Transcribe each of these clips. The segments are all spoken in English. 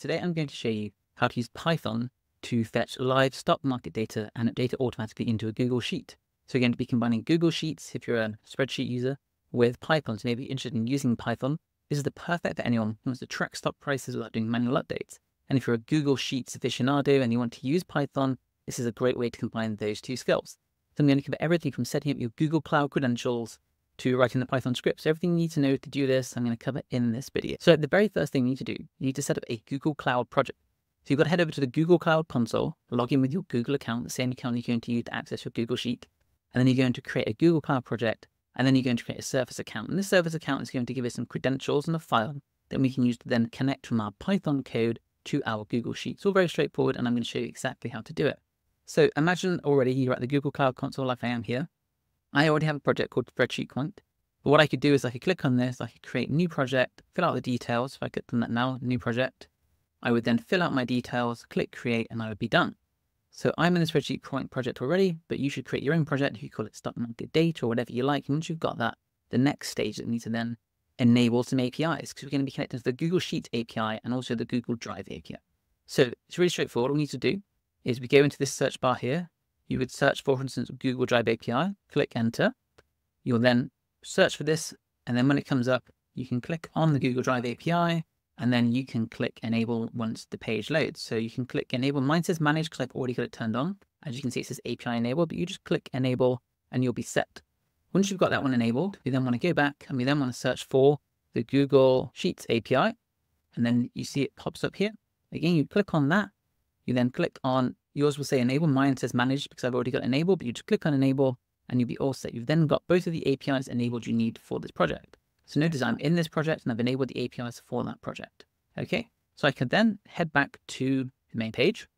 Today I'm going to show you how to use Python to fetch live stock market data and update it automatically into a Google Sheet. So you're going to be combining Google Sheets if you're a spreadsheet user with Python. So maybe you're interested in using Python. This is the perfect for anyone who wants to track stock prices without doing manual updates. And if you're a Google Sheets aficionado and you want to use Python, this is a great way to combine those two skills. So I'm going to cover everything from setting up your Google Cloud credentials to writing the Python script. So everything you need to know to do this, I'm going to cover in this video. So the very first thing you need to do, you need to set up a Google Cloud project. So you've got to head over to the Google Cloud console, log in with your Google account, the same account you're going to use to access your Google Sheet. And then you're going to create a Google Cloud project, and then you're going to create a Service account. And this Service account is going to give us some credentials and a file that we can use to then connect from our Python code to our Google Sheet. It's all very straightforward, and I'm going to show you exactly how to do it. So imagine already you're at the Google Cloud console like I am here. I already have a project called Spreadsheet Quant. But what I could do is I could click on this, I could create new project, fill out the details. If I click on that now, new project, I would then fill out my details, click create, and I would be done. So I'm in the spreadsheet point project already, but you should create your own project. You call it stock market data or whatever you like. And once you've got that, the next stage that we need to then enable some APIs because we're going to be connected to the Google Sheets API and also the Google Drive API. So it's really straightforward. All we need to do is we go into this search bar here. You would search for, for instance, Google Drive API, click enter. You'll then search for this, and then when it comes up, you can click on the Google Drive API, and then you can click enable once the page loads. So you can click enable. Mine says manage because I've already got it turned on. As you can see, it says API enable, but you just click enable and you'll be set. Once you've got that one enabled, we then want to go back and we then want to search for the Google Sheets API. And then you see it pops up here. Again, you click on that. You then click on, yours will say enable. Mine says manage because I've already got enable, but you just click on enable and you'll be all set. You've then got both of the APIs enabled you need for this project. So notice I'm in this project and I've enabled the APIs for that project. Okay, so I can then head back to the main page.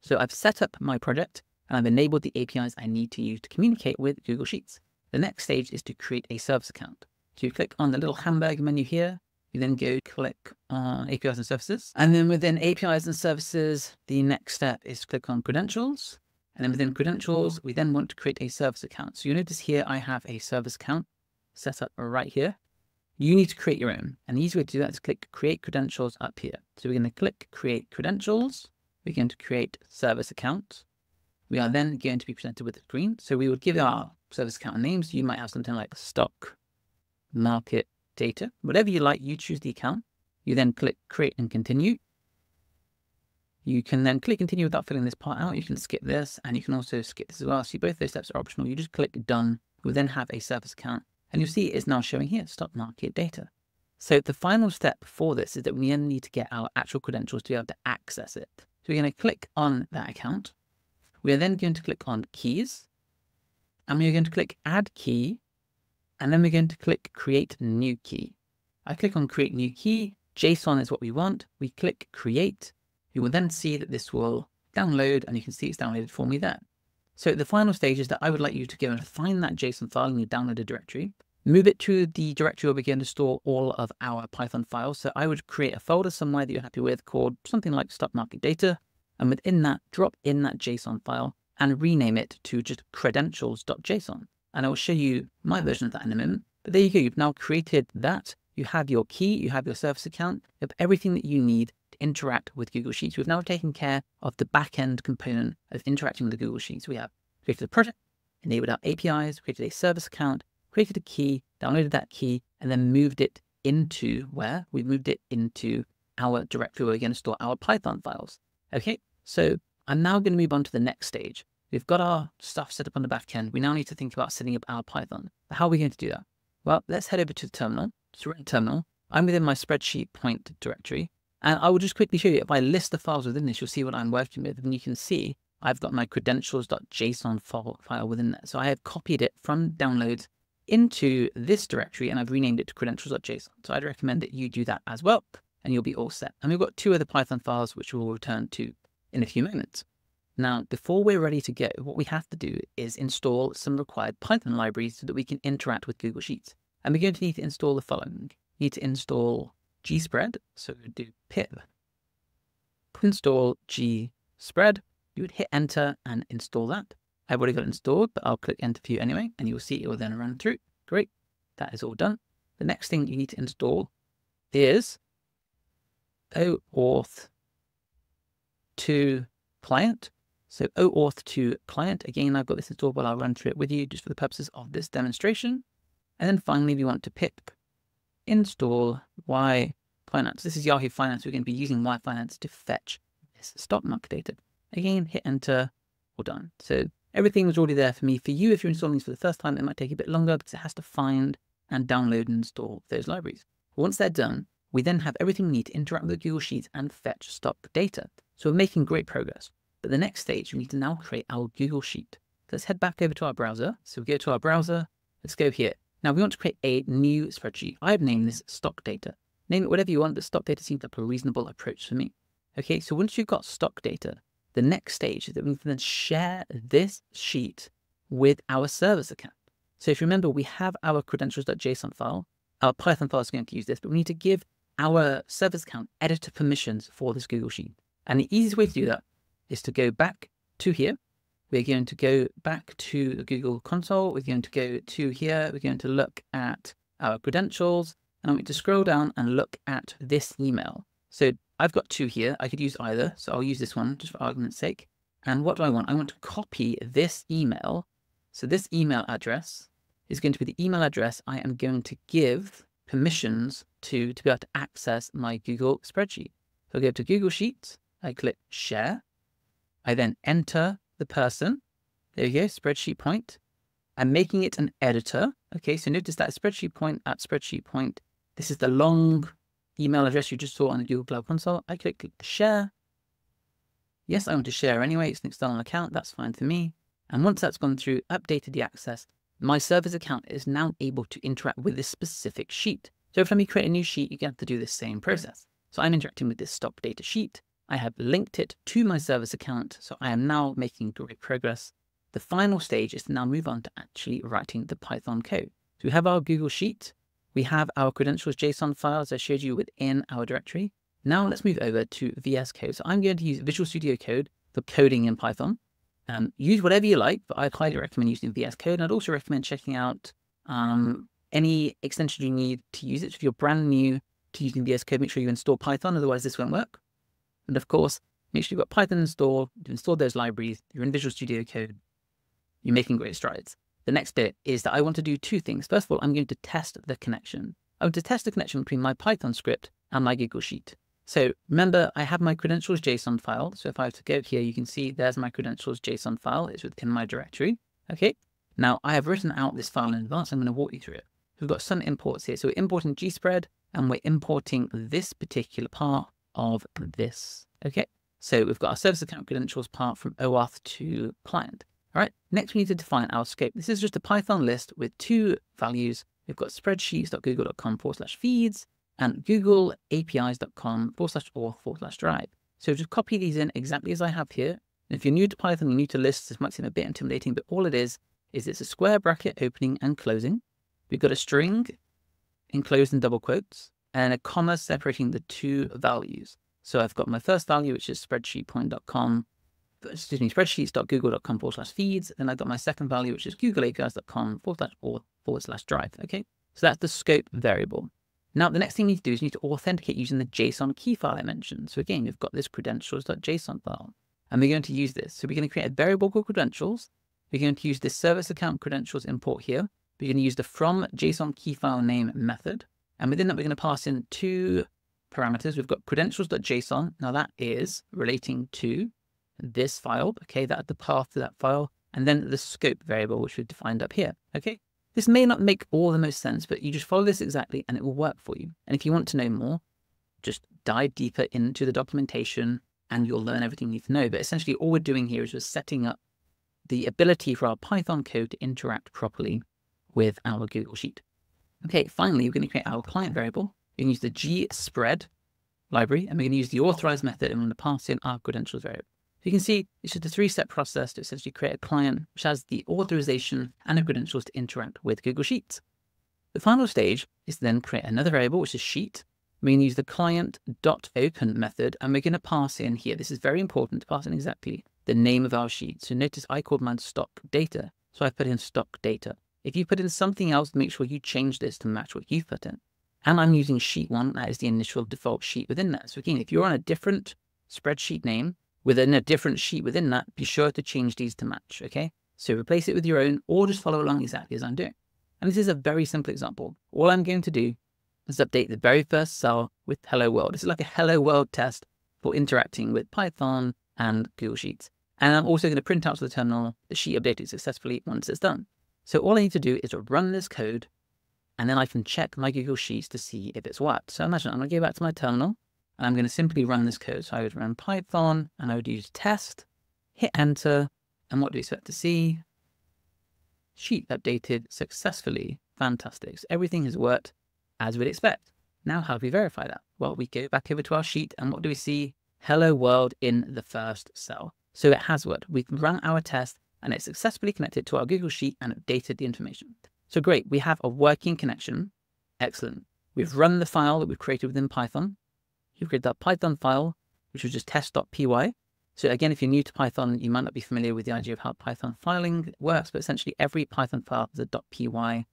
So I've set up my project and I've enabled the APIs I need to use to communicate with Google Sheets. The next stage is to create a service account. So you click on the little hamburger menu here. You then go click on APIs and services. And then within APIs and services, the next step is click on credentials. And then within credentials, we then want to create a service account. So you notice here, I have a service account set up right here. You need to create your own. And the easy way to do that is click create credentials up here. So we're going to click create credentials. We're going to create service account. We are then going to be presented with a screen. So we would give our service account names. You might have something like stock, market, data, whatever you like, you choose the account. You then click create and continue. You can then click continue without filling this part out. You can skip this and you can also skip this as well. See, both those steps are optional. You just click done. You'll then have a service account and you'll see it's now showing here stock market data. So the final step for this is that we then need to get our actual credentials to be able to access it. So we're going to click on that account. We are then going to click on keys and we're going to click add key and then we're going to click create new key. I click on create new key. JSON is what we want. We click create you will then see that this will download and you can see it's downloaded for me there. So the final stage is that I would like you to go and find that JSON file in your downloaded directory, move it to the directory where we're going to store all of our Python files. So I would create a folder somewhere that you're happy with called something like stock market data. And within that, drop in that JSON file and rename it to just credentials.json. And I will show you my version of that in a moment. But there you go. You've now created that. You have your key, you have your service account, you have everything that you need to interact with Google Sheets. We've now taken care of the back-end component of interacting with the Google Sheets. We have created a project, enabled our APIs, created a service account, created a key, downloaded that key, and then moved it into where? We moved it into our directory where we're going to store our Python files. Okay, so I'm now going to move on to the next stage. We've got our stuff set up on the back end. We now need to think about setting up our Python. How are we going to do that? Well, let's head over to the terminal. So we're in terminal. I'm within my spreadsheet point directory. And I will just quickly show you, if I list the files within this, you'll see what I'm working with. And you can see I've got my credentials.json file within that. So I have copied it from downloads into this directory and I've renamed it to credentials.json. So I'd recommend that you do that as well and you'll be all set. And we've got two other Python files which we'll return to in a few moments. Now, before we're ready to go, what we have to do is install some required Python libraries so that we can interact with Google Sheets. And we're going to need to install the following. You need to install gspread. So we do pip install gspread. You would hit enter and install that. I've already got it installed, but I'll click enter for you anyway, and you'll see it will then run through. Great. That is all done. The next thing you need to install is OAuth to client. So oh, OAuth to client. Again, I've got this installed, but I'll run through it with you just for the purposes of this demonstration. And then finally, we want to pip install Y Finance. This is Yahoo Finance. We're going to be using Y Finance to fetch this stock market data. Again, hit enter, all done. So everything was already there for me. For you, if you're installing these for the first time, it might take a bit longer because it has to find and download and install those libraries. Once they're done, we then have everything we need to interact with Google Sheets and fetch stock data. So we're making great progress. But the next stage, we need to now create our Google Sheet. Let's head back over to our browser. So we go to our browser. Let's go here. Now we want to create a new spreadsheet. I've named this stock data. Name it whatever you want, but stock data seems like a reasonable approach for me. Okay, so once you've got stock data, the next stage is that we can then share this sheet with our service account. So if you remember, we have our credentials.json file. Our Python file is going to use this, but we need to give our service account editor permissions for this Google Sheet. And the easiest way to do that is to go back to here. We're going to go back to the Google console. We're going to go to here. We're going to look at our credentials. And I'm going to scroll down and look at this email. So I've got two here. I could use either. So I'll use this one just for argument's sake. And what do I want? I want to copy this email. So this email address is going to be the email address I am going to give permissions to, to be able to access my Google spreadsheet. So I go to Google Sheets. I click share. I then enter the person. There you go, spreadsheet point. I'm making it an editor. Okay, so notice that spreadsheet point at spreadsheet point. This is the long email address you just saw on the Google Cloud Console. I click, click share. Yes, I want to share anyway. It's an external account. That's fine for me. And once that's gone through, updated the access, my service account is now able to interact with this specific sheet. So if let me create a new sheet, you have to do the same process. So I'm interacting with this stock data sheet. I have linked it to my service account. So I am now making great progress. The final stage is to now move on to actually writing the Python code. So we have our Google Sheet. We have our credentials JSON files I showed you within our directory. Now let's move over to VS Code. So I'm going to use Visual Studio Code for coding in Python. Um, use whatever you like, but I'd highly recommend using VS Code. And I'd also recommend checking out um, any extension you need to use it. If you're brand new to using VS Code, make sure you install Python, otherwise this won't work. And of course, make sure you've got Python installed, you've installed those libraries, you're in Visual Studio Code, you're making great strides. The next bit is that I want to do two things. First of all, I'm going to test the connection. I want to test the connection between my Python script and my Google Sheet. So remember, I have my credentials JSON file. So if I were to go here, you can see there's my credentials JSON file. It's within my directory. Okay. Now I have written out this file in advance. I'm going to walk you through it. We've got some imports here. So we're importing gspread and we're importing this particular part of this. Okay. So we've got our service account credentials part from OAuth to client. All right. Next, we need to define our scope. This is just a Python list with two values. We've got spreadsheets.google.com forward slash feeds and googleapis.com forward slash auth forward slash drive. So just copy these in exactly as I have here. And if you're new to Python, you're new to lists, this might seem a bit intimidating, but all it is, is it's a square bracket opening and closing. We've got a string enclosed in double quotes and a comma separating the two values. So I've got my first value, which is spreadsheetpoint.com, excuse me, spreadsheets.google.com forward slash feeds. Then I've got my second value, which is googleapis.com forward slash auth forward slash drive. Okay. So that's the scope variable. Now, the next thing you need to do is you need to authenticate using the JSON key file I mentioned. So again, we've got this credentials.json file, and we're going to use this. So we're going to create a variable called credentials. We're going to use this service account credentials import here. We're going to use the from JSON key file name method. And within that, we're going to pass in two parameters. We've got credentials.json. Now that is relating to this file. Okay, that's the path to that file. And then the scope variable, which we've defined up here. Okay, this may not make all the most sense, but you just follow this exactly and it will work for you. And if you want to know more, just dive deeper into the documentation and you'll learn everything you need to know. But essentially all we're doing here is we're setting up the ability for our Python code to interact properly with our Google Sheet. Okay, finally, we're going to create our client variable. We can use the gspread library, and we're going to use the authorize method, and we're going to pass in our credentials variable you can see it's just a three-step process to essentially create a client which has the authorization and the credentials to interact with Google Sheets. The final stage is to then create another variable, which is sheet. We can use the client.open method, and we're going to pass in here. This is very important to pass in exactly the name of our sheet. So notice I called mine stock data. So I put in stock data. If you put in something else, make sure you change this to match what you've put in. And I'm using sheet one, that is the initial default sheet within that. So again, if you're on a different spreadsheet name, within a different sheet within that, be sure to change these to match, okay? So replace it with your own or just follow along exactly as I'm doing. And this is a very simple example. All I'm going to do is update the very first cell with hello world. This is like a hello world test for interacting with Python and Google Sheets. And I'm also going to print out to the terminal the sheet updated successfully once it's done. So all I need to do is run this code and then I can check my Google Sheets to see if it's worked. So imagine I'm to go back to my terminal and I'm going to simply run this code. So I would run Python and I would use test, hit enter, and what do we expect to see? Sheet updated successfully. Fantastic. So everything has worked as we'd expect. Now, how do we verify that? Well, we go back over to our sheet and what do we see? Hello world in the first cell. So it has worked. We've run our test and it successfully connected to our Google Sheet and updated the information. So great, we have a working connection. Excellent. We've run the file that we've created within Python you create that Python file, which was just test.py. So again, if you're new to Python, you might not be familiar with the idea of how Python filing works, but essentially every Python file is a .py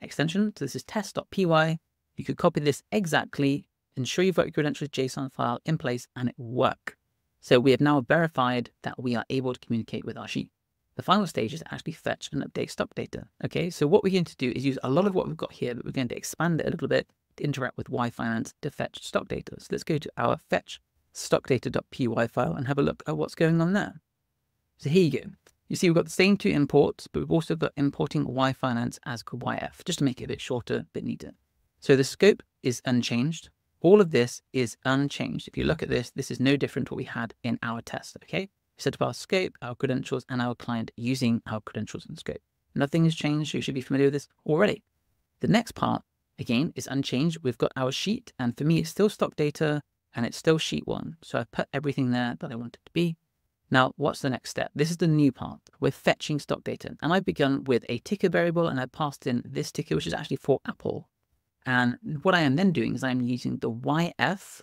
extension. So this is test.py. You could copy this exactly, ensure you've got your credentials JSON file in place, and it will work. So we have now verified that we are able to communicate with our sheet. The final stage is actually fetch and update stock data. Okay, so what we're going to do is use a lot of what we've got here, but we're going to expand it a little bit to interact with YFinance to fetch stock data. So let's go to our fetch stockdata.py file and have a look at what's going on there. So here you go. You see we've got the same two imports, but we've also got importing YFinance as YF, just to make it a bit shorter, a bit neater. So the scope is unchanged. All of this is unchanged. If you look at this, this is no different to what we had in our test, okay? Set up our scope, our credentials, and our client using our credentials and scope. Nothing has changed. You should be familiar with this already. The next part again, is unchanged. We've got our sheet, and for me, it's still stock data and it's still sheet one. So I've put everything there that I want it to be. Now, what's the next step? This is the new part. We're fetching stock data. And I've begun with a ticker variable and I passed in this ticker, which is actually for Apple. And what I am then doing is I'm using the YF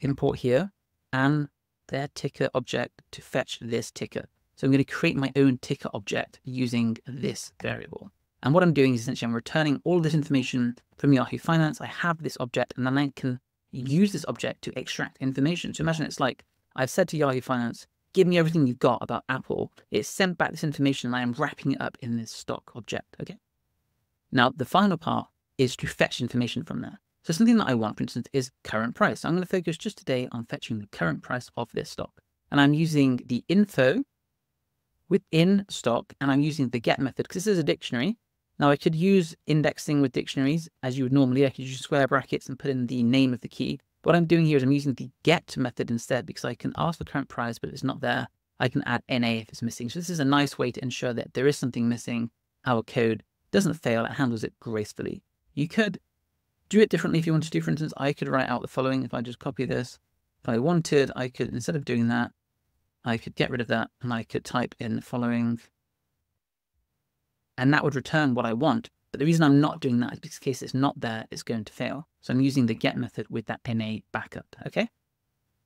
import here and their ticker object to fetch this ticker. So I'm going to create my own ticker object using this variable. And what I'm doing is essentially I'm returning all this information from Yahoo Finance. I have this object and then I can use this object to extract information. So imagine it's like I've said to Yahoo Finance, give me everything you've got about Apple. It's sent back this information and I am wrapping it up in this stock object. Okay. Now, the final part is to fetch information from there. So something that I want, for instance, is current price. So I'm going to focus just today on fetching the current price of this stock. And I'm using the info within stock and I'm using the get method because this is a dictionary. Now I could use indexing with dictionaries as you would normally. I could use square brackets and put in the name of the key. What I'm doing here is I'm using the get method instead because I can ask for current price, but it's not there, I can add NA if it's missing. So this is a nice way to ensure that there is something missing. Our code doesn't fail, it handles it gracefully. You could do it differently if you want to do. For instance, I could write out the following. If I just copy this, if I wanted, I could, instead of doing that, I could get rid of that and I could type in the following and that would return what I want. But the reason I'm not doing that is because in case it's not there, it's going to fail. So I'm using the get method with that NA backup, okay?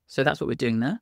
So that's what we're doing there.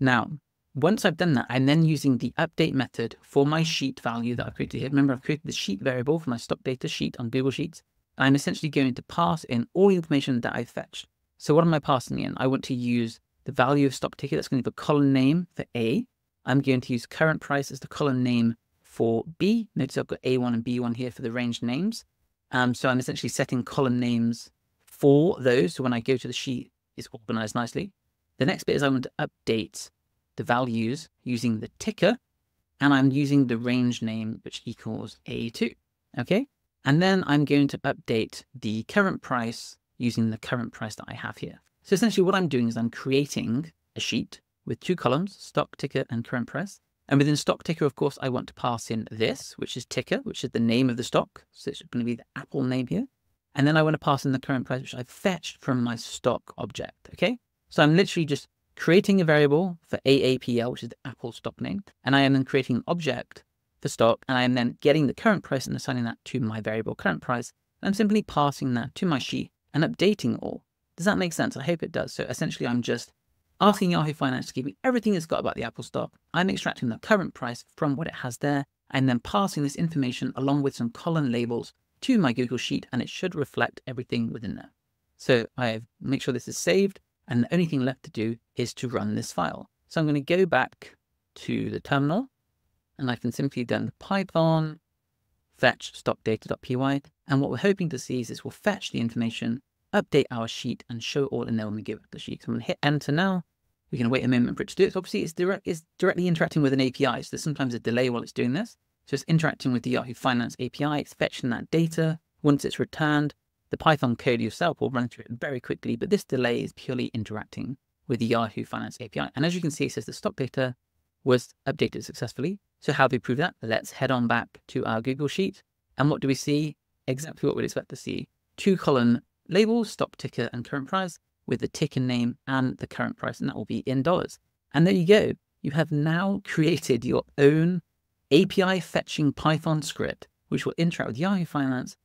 Now, once I've done that, I'm then using the update method for my sheet value that I've created here. Remember, I've created the sheet variable for my stock data sheet on Google Sheets. I'm essentially going to pass in all the information that I've fetched. So what am I passing in? I want to use the value of stock ticket. That's going to be the column name for A. I'm going to use current price as the column name for B. Notice I've got A1 and B1 here for the range names. Um, so I'm essentially setting column names for those. So when I go to the sheet, it's organized nicely. The next bit is I want to update the values using the ticker, and I'm using the range name, which equals A2. Okay. And then I'm going to update the current price using the current price that I have here. So essentially what I'm doing is I'm creating a sheet with two columns, stock, ticker, and current price. And within stock ticker, of course, I want to pass in this, which is ticker, which is the name of the stock. So it's going to be the Apple name here. And then I want to pass in the current price, which I've fetched from my stock object. Okay. So I'm literally just creating a variable for AAPL, which is the Apple stock name. And I am then creating an object for stock. And I am then getting the current price and assigning that to my variable current price. And I'm simply passing that to my sheet and updating all. Does that make sense? I hope it does. So essentially, I'm just asking Yahoo Finance to give me everything it's got about the Apple stock. I'm extracting the current price from what it has there and then passing this information along with some column labels to my Google Sheet and it should reflect everything within there. So I make sure this is saved and the only thing left to do is to run this file. So I'm going to go back to the terminal and I can simply then Python fetch stockdata.py. And what we're hoping to see is this will fetch the information, update our sheet and show it all in there when we give it the sheet. So I'm going to hit enter now. We can wait a moment for it to do it. So obviously it's, direct, it's directly interacting with an API. So there's sometimes a delay while it's doing this. So it's interacting with the Yahoo Finance API. It's fetching that data. Once it's returned, the Python code yourself will run through it very quickly. But this delay is purely interacting with the Yahoo Finance API. And as you can see, it says the stock data was updated successfully. So how do we prove that? Let's head on back to our Google Sheet. And what do we see? Exactly what we'd expect to see. Two column labels, stock ticker and current price with the ticker name and the current price, and that will be in dollars. And there you go. You have now created your own API fetching Python script, which will interact with Yahoo Finance,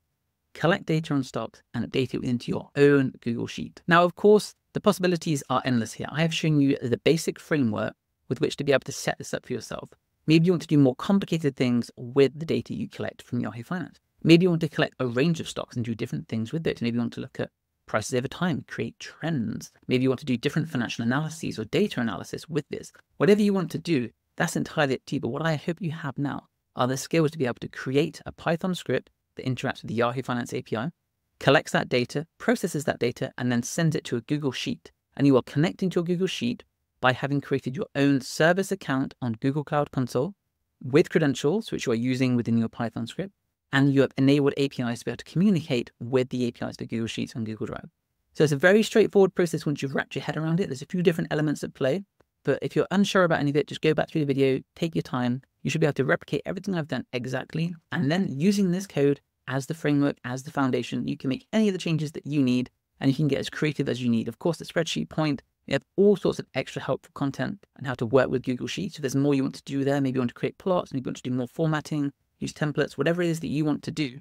collect data on stocks, and update it into your own Google Sheet. Now, of course, the possibilities are endless here. I have shown you the basic framework with which to be able to set this up for yourself. Maybe you want to do more complicated things with the data you collect from Yahoo Finance. Maybe you want to collect a range of stocks and do different things with it. Maybe you want to look at prices over time, create trends. Maybe you want to do different financial analyses or data analysis with this. Whatever you want to do, that's entirely up to you. But what I hope you have now are the skills to be able to create a Python script that interacts with the Yahoo Finance API, collects that data, processes that data, and then sends it to a Google Sheet. And you are connecting to your Google Sheet by having created your own service account on Google Cloud Console with credentials, which you are using within your Python script, and you have enabled APIs to be able to communicate with the APIs for Google Sheets and Google Drive. So it's a very straightforward process once you've wrapped your head around it. There's a few different elements at play, but if you're unsure about any of it, just go back through the video, take your time. You should be able to replicate everything I've done exactly. And then using this code as the framework, as the foundation, you can make any of the changes that you need and you can get as creative as you need. Of course, the spreadsheet point we have all sorts of extra helpful content and how to work with Google Sheets. If there's more you want to do there, maybe you want to create plots, maybe you want to do more formatting, use templates, whatever it is that you want to do,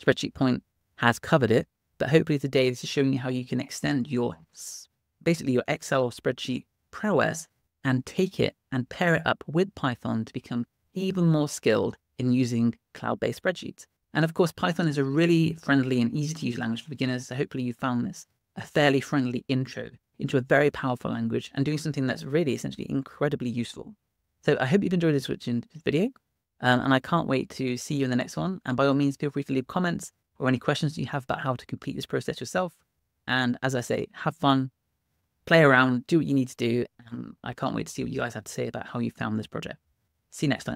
Spreadsheet Point has covered it. But hopefully today this is showing you how you can extend your basically your Excel or spreadsheet prowess and take it and pair it up with Python to become even more skilled in using cloud-based spreadsheets. And of course, Python is a really friendly and easy to use language for beginners. So hopefully you found this a fairly friendly intro into a very powerful language and doing something that's really essentially incredibly useful. So I hope you've enjoyed this video um, and I can't wait to see you in the next one. And by all means, feel free to leave comments or any questions you have about how to complete this process yourself. And as I say, have fun, play around, do what you need to do. And I can't wait to see what you guys have to say about how you found this project. See you next time.